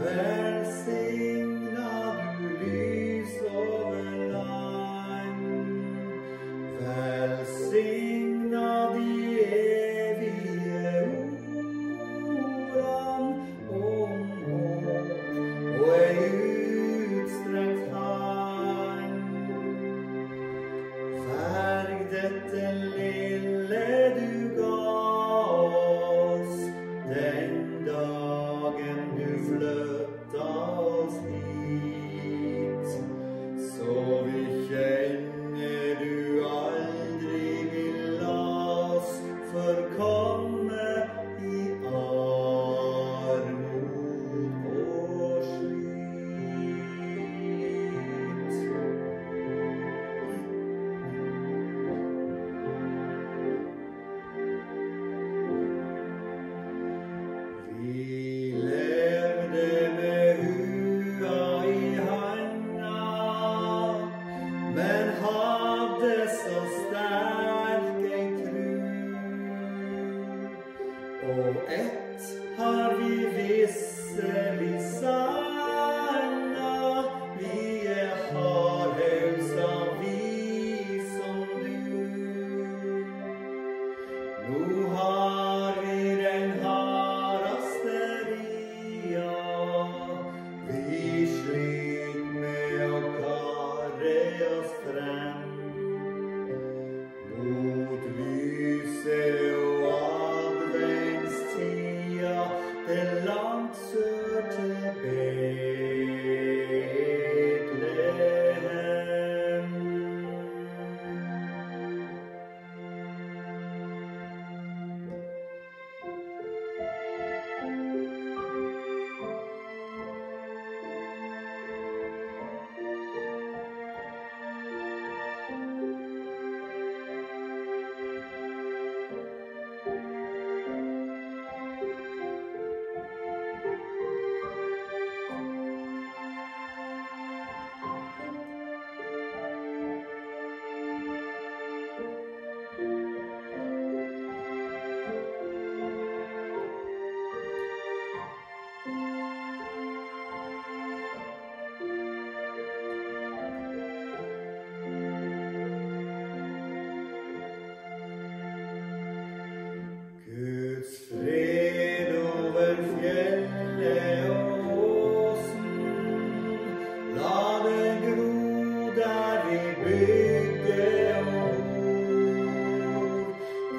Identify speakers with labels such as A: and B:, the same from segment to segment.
A: There Og ett har vi visselig sanna, vi er hardhausa, vi som du. Nå har vi den hardaste vi slit med å karre oss frem. belongs to today.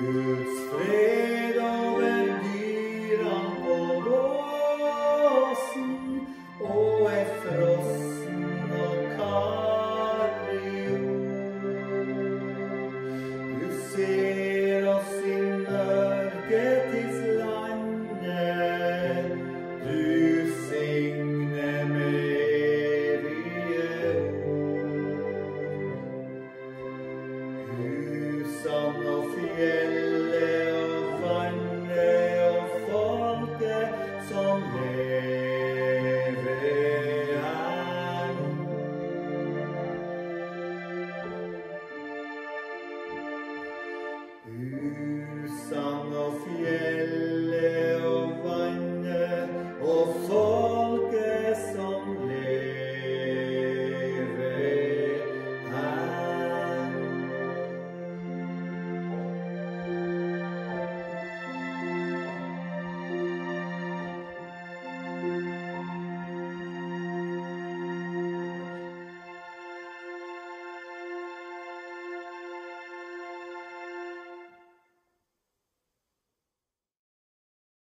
A: It's faith. name.